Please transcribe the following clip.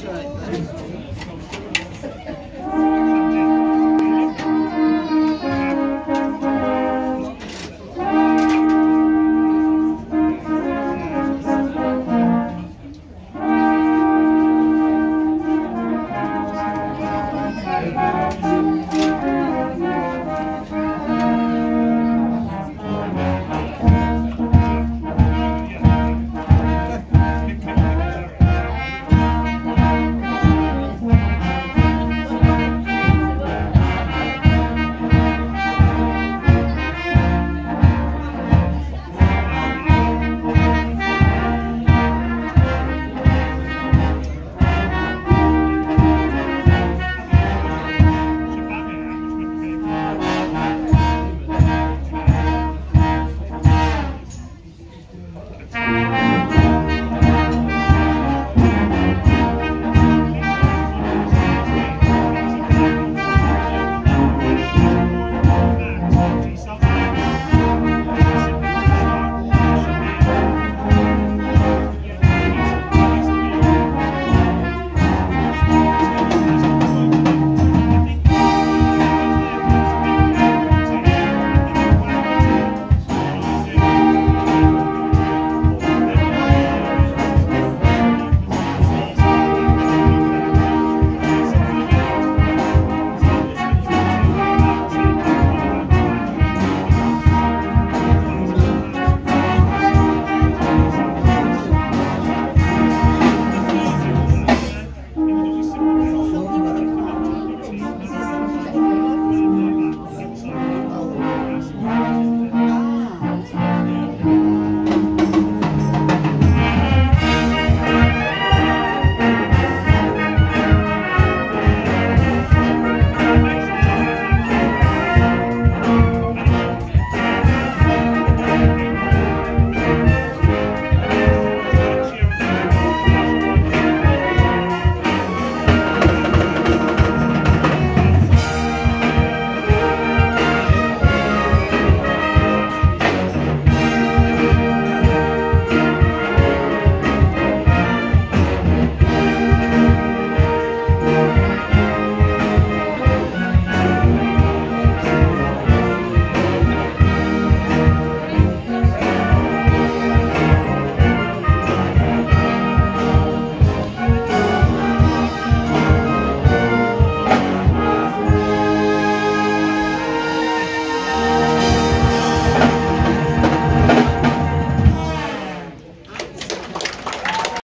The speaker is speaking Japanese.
That's right.